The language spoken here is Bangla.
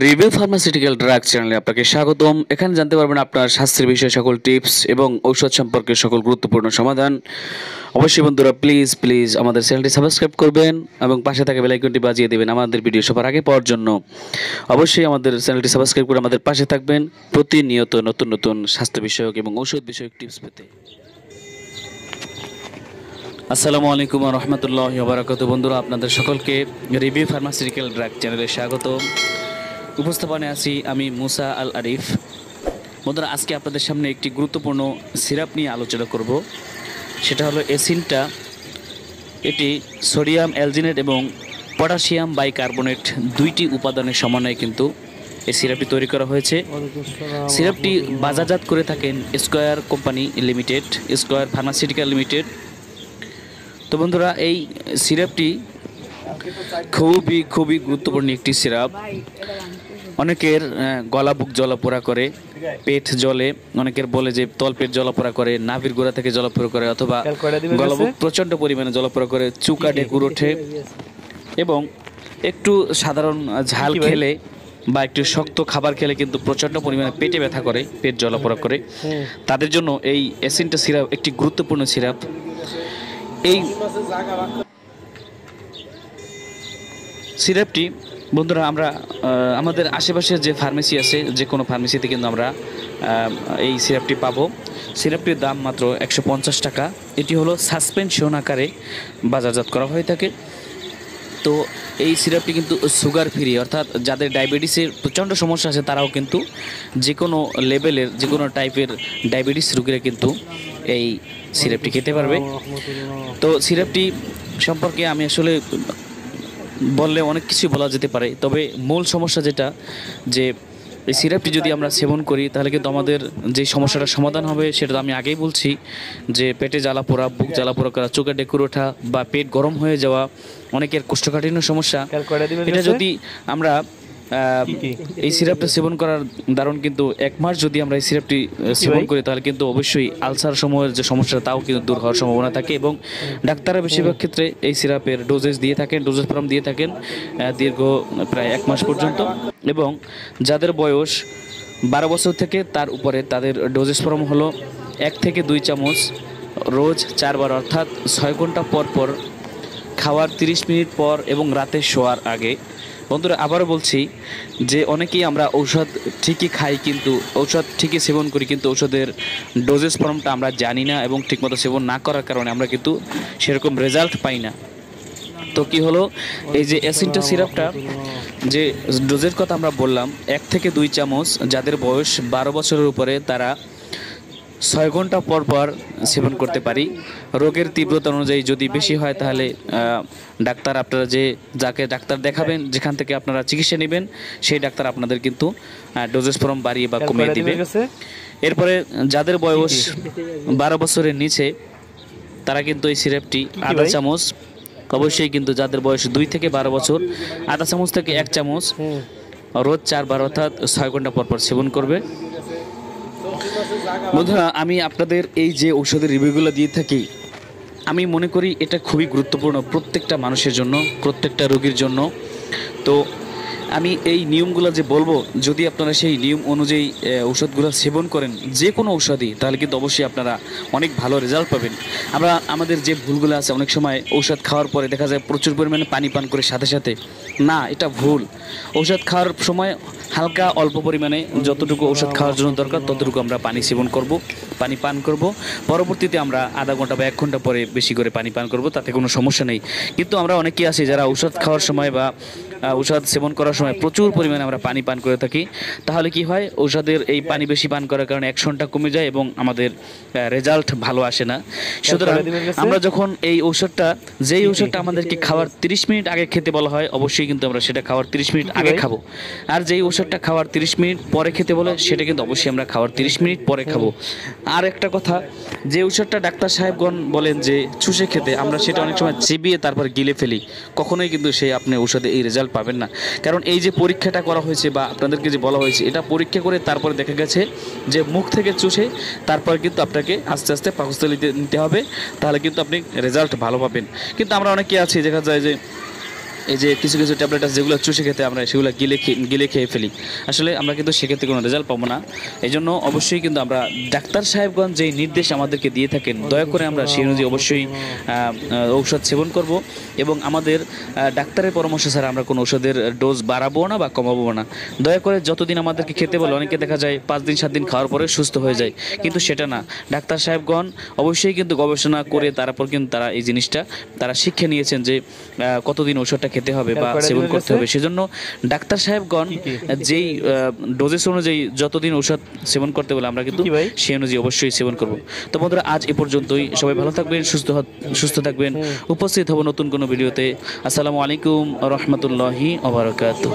রিভিউ ফার্মাসিউটিক্যাল ড্রাগ চ্যানেলে আপনাকে স্বাগতম। এখানে জানতে পারবেন আপনার স্বাস্থ্যের বিষয়ে সকল টিপস এবং ঔষধ সম্পর্কে সকল গুরুত্বপূর্ণ সমাধান। অবশ্যই বন্ধুরা প্লিজ প্লিজ আমাদের চ্যানেলটি সাবস্ক্রাইব করবেন এবং পাশে থাকা বেলাইকনটি বাজিয়ে দেবেন আমাদের ভিডিও সবার আগে পাওয়ার জন্য। অবশ্যই আমাদের চ্যানেলটি সাবস্ক্রাইব করে আমাদের পাশে থাকবেন প্রতিনিয়ত নতুন নতুন স্বাস্থ্য বিষয়ক এবং ঔষধ বিষয়ক টিপস পেতে। আসসালামু আলাইকুম রহমতুল্লাহ বারাকাত বন্ধুরা, আপনাদের সকলকে রিভিউ ফার্মাসিউটিক্যাল ড্রাগ চ্যানেলে স্বাগত উপস্থাপনে আছি আমি মুসা আল আরিফ বন্ধুরা, আজকে আপনাদের সামনে একটি গুরুত্বপূর্ণ সিরাপ নিয়ে আলোচনা করব। সেটা হলো এসিনটা। এটি সোডিয়াম অ্যালজিনেট এবং পটাশিয়াম বাইকার্বনেট দুইটি উপাদানের সমন্বয়ে কিন্তু এই সিরাপটি তৈরি করা হয়েছে। সিরাপটি বাজারজাত করে থাকেন Square company limited, Square pharmaceutical limited. তো বন্ধুরা, এই সিরাপটি খুবই খুবই গুরুত্বপূর্ণ একটি সিরাপ। অনেকের গলা বুক জ্বলাপোড়া করে পেট জলে অনেকের বলে যে তলপেট জ্বলাপোড়া করে নাভির গোড়া থেকে জ্বলাপোড়া করে অথবা গলা বুক প্রচণ্ড পরিমাণে জ্বলাপোড়া করে চুকা ডেকুর ওঠে। এবং একটু সাধারণ ঝাল খেলে বা একটু শক্ত খাবার খেলে কিন্তু প্রচণ্ড পরিমাণে পেটে ব্যথা করে পেট জ্বলাপোড়া করে। তাদের জন্য এই অ্যাসিনটা সিরাপ একটি গুরুত্বপূর্ণ সিরাপ। এই সিরাপটি, বন্ধুরা, আমরা আমাদের আশেপাশে যে ফার্মেসি আছে, যে কোনো ফার্মেসিতে কিন্তু আমরা এই সিরাপটি পাবো। সিরাপটির দাম মাত্র একশো পঞ্চাশ টাকা। এটি হলো সাসপেনশন আকারে বাজারজাত করা হয়ে থাকে। তো এই সিরাপটি কিন্তু সুগার ফ্রি অর্থাৎ যাদের ডায়াবেটিসের প্রচণ্ড সমস্যা আছে, তারাও কিন্তু যে কোনো লেভেলের যে কোনো টাইপের ডায়াবেটিস রোগীরা কিন্তু এই সিরাপটি খেতে পারবে। তো সিরাপটি সম্পর্কে আমি আসলে বললে অনেক কিছু বলা যেতে পারে। তবে মূল সমস্যা যেটা যে এই সিরাপটি যদি আমরা সেবন করি তাহলে কিন্তু আমাদের যে সমস্যাটা সমাধান হবে সেটা তো আমি আগেই বলছি যে পেটে জ্বালা পোড়া বুক জ্বালা পোড়া করা চোখে ডেকুর ওঠা বা পেট গরম হয়ে যাওয়া অনেকের কোষ্ঠকাঠিন্য সমস্যা। এটা যদি আমরা এই সিরাপটা সেবন করার দারুণ কিন্তু এক মাস যদি আমরা এই সিরাপটি সেবন করি তাহলে কিন্তু অবশ্যই আলসার সময়ের যে সমস্যা তাও কিন্তু দূর হওয়ার সম্ভাবনা থাকে এবং ডাক্তাররা বেশিরভাগ ক্ষেত্রে এই সিরাপের ডোজেস দিয়ে থাকেন ডোজেস ফর্ম দিয়ে থাকেন দীর্ঘ প্রায় এক মাস পর্যন্ত এবং যাদের বয়স বারো বছর থেকে তার উপরে তাদের ডোজেস ফর্ম হলো এক থেকে দুই চামচ রোজ চারবার অর্থাৎ ছয় ঘণ্টা পর পর খাওয়ার 30 মিনিট পর এবং রাতে শোয়ার আগে। বন্ধুরা, আবারও বলছি যে অনেকেই আমরা ঔষধ ঠিকই খাই কিন্তু ঔষধ ঠিকই সেবন করি কিন্তু ঔষধের ডোজেস ফর্মটা আমরা জানি না এবং ঠিকমতো সেবন না করার কারণে আমরা কিন্তু সেরকম রেজাল্ট পাই না। তো কি হলো? এই যে অ্যাসিনটা সিরাপটা, যে ডোজের কথা আমরা বললাম, এক থেকে দুই চামচ, যাদের বয়স বারো বছরের উপরে তারা ছয় ঘণ্টা পর পর সেবন করতে পারি। রোগের তীব্রতা অনুযায়ী যদি বেশি হয় তাহলে ডাক্তার আপনারা যে যাকে ডাক্তার দেখাবেন যেখান থেকে আপনারা চিকিৎসা নেবেন সেই ডাক্তার আপনাদের কিন্তু ডোজেস ফর্ম বাড়িয়ে বা কমিয়ে দিবে এরপরে যাদের বয়স বারো বছরের নিচে তারা কিন্তু এই সিরাপটি আধা চামচ অবশ্যই কিন্তু যাদের বয়স দুই থেকে বারো বছর আধা চামচ থেকে এক চামচ রোজ চারবার অর্থাৎ ছয় ঘণ্টা পর পর সেবন করবে। বন্ধুরা, আমি আপনাদের এই যে ঔষধের রিভিউগুলো দিয়ে থাকি, আমি মনে করি এটা খুবই গুরুত্বপূর্ণ প্রত্যেকটা মানুষের জন্য, প্রত্যেকটা রোগীর জন্য। তো আমি এই নিয়মগুলো যে বলব, যদি আপনারা সেই নিয়ম অনুযায়ী ঔষধগুলো সেবন করেন, যে কোনো ঔষধই, তাহলে কিন্তু অবশ্যই আপনারা অনেক ভালো রেজাল্ট পাবেন। আমরা, আমাদের যে ভুলগুলো আছে, অনেক সময় ঔষধ খাওয়ার পরে দেখা যায় প্রচুর পরিমাণে পানি পান করে সাথে সাথে। না, এটা ভুল। ঔষধ খাওয়ার সময় হালকা অল্প পরিমাণে যতটুকু ঔষধ খাওয়ার জন্য দরকার, ততটুকু আমরা পানি সেবন করব। পানি পান করব। পরবর্তীতে আমরা আধা ঘণ্টা বা এক ঘণ্টা পরে বেশি করে পানি পান করব তাতে কোনো সমস্যা নেই। কিন্তু আমরা অনেকেই আছি যারা ঔষধ খাওয়ার সময় বা ঔষধ সেবন করার সময় প্রচুর পরিমাণে আমরা পানি পান করে থাকি। তাহলে কি হয়? ঔষধের এই পানি বেশি পান করার কারণে অ্যাকশনটা কমে যায় এবং আমাদের রেজাল্ট ভালো আসে না। সুতরাং আমরা যখন এই ঔষধটা যেই ঔষধটা আমাদেরকে খাওয়ার 30 মিনিট আগে খেতে বলা হয় অবশ্যই কিন্তু আমরা সেটা খাওয়ার 30 মিনিট আগে খাব। আর যেই ঔষধটা খাওয়ার 30 মিনিট পরে খেতে বলে সেটা কিন্তু অবশ্যই আমরা খাওয়ার 30 মিনিট পরে খাব। আর একটা কথা, যে ঔষধটা ডাক্তার সাহেবগণ বলেন যে চুষে খেতে আমরা সেটা অনেক সময় চিবিয়ে তারপর গিলে ফেলি, কখনোই কিন্তু সেই আপনি ঔষধে এই রেজাল্ট পাবেন না। কারণ এই যে পরীক্ষাটা করা হয়েছে বা আপনাদেরকে যে বলা হয়েছে, এটা পরীক্ষা করে তারপরে দেখা গেছে যে মুখ থেকে চুষে তারপর কিন্তু আপনাকে আস্তে আস্তে পাকস্থলিতে নিতে হবে, তাহলে কিন্তু আপনি রেজাল্ট ভালো পাবেন। কিন্তু আমরা অনেকে আছি, দেখা যায় যে এই যে কিছু কিছু ট্যাবলেট আছে যেগুলো চুষে খেতে আমরা সেগুলো গিলে গিলে খেয়ে ফেলি। আসলে আমরা কিন্তু সেক্ষেত্রে কোনো রেজাল্ট পাবো না। এই জন্য অবশ্যই কিন্তু আমরা ডাক্তার সাহেবগঞ্জ যেই নির্দেশ আমাদেরকে দিয়ে থাকেন, দয়া করে আমরা সেই অনুযায়ী অবশ্যই ঔষধ সেবন করব এবং আমাদের ডাক্তারের পরামর্শ ছাড়া আমরা কোনো ওষুধের ডোজ বাড়াবো না বা কমাবো না। দয়া করে যতদিন আমাদেরকে খেতে বলে, অনেকে দেখা যায় পাঁচ দিন, সাত দিন খাওয়ার পরে সুস্থ হয়ে যায়, কিন্তু সেটা না। ডাক্তার সাহেবগণ অবশ্যই কিন্তু গবেষণা করে তারপর কিন্তু তারা এই জিনিসটা, তারা শিক্ষা নিয়েছেন যে কতদিন ওষুধটা খেতে হবে বা সেবন করতে হবে। সেজন্য ডাক্তার সাহেবগণ যেই ডোজেস অনুযায়ী যতদিন ঔষধ সেবন করতে বলে আমরা কিন্তু? সেই অনুযায়ী অবশ্যই সেবন করব। তো বন্ধুরা আজ এ পর্যন্তই। সবাই ভালো থাকবেন সুস্থ সুস্থ থাকবেন। উপস্থিত হব নতুন কোনো ভিডিওতে। আসসালামু আলাইকুম রহমতুল্লাহি ওবরাকাতুহ